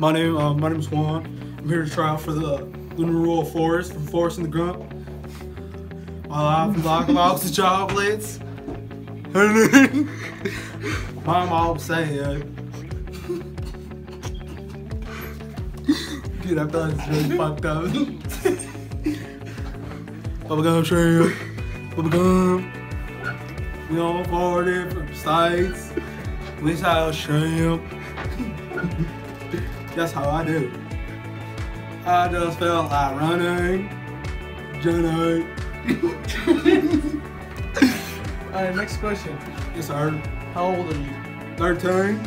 My name, uh, my is Juan. I'm here to try out for the Lunar of Forrest from Forrest and the Grump. My life is like of chocolates. My mom said, Dude, I like it's really fucked up. Bubblegum shrimp, bubblegum. We all farted from sites. We saw shrimp. That's how I do. I just felt like running. Jenny. Alright, next question. Yes, sir. How old are you? 13.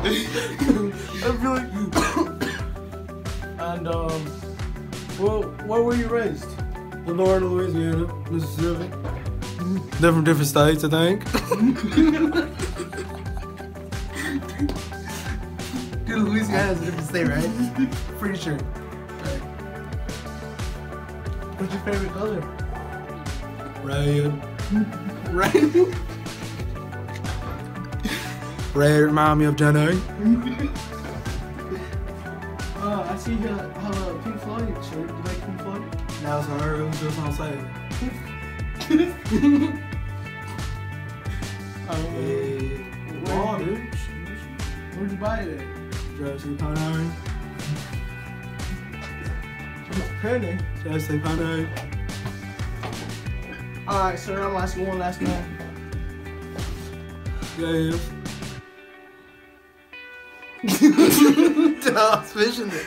I feel like And um well where were you raised? Lenore, Louisiana, Mississippi. Different, different states, I think. Dude, Louisiana is a different state, right? Pretty sure. Alright. What's your favorite color? Red. Red. Red remind me of Jenny. Uh, I see you have have a Pink Floyd shirt. You like Pink Floyd? Now, sir, it was just on sale. Uh, Dude. where'd you buy it? Jersey Pony. Penny. Jersey Pony. Alright, sir, I'm asking one last time. Yes. Dude, I was fishing it.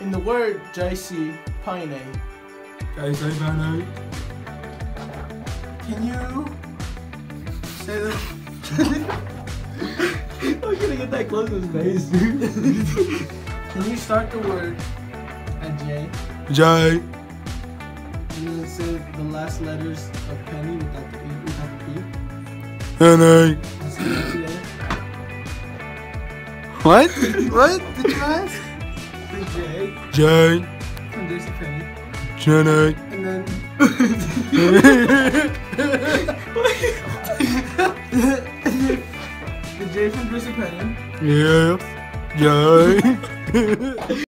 In the word JC Pine, Jersey Pony. Can you say the I'm gonna get that close to his face, dude. can you start the word at J J. and then say the last letters of penny without the E without the P? Penny. That's the next letter. What? what did you ask? The J J. from JC Penney. Jenny. And then the J from Chrissy Penny. Yeah. J.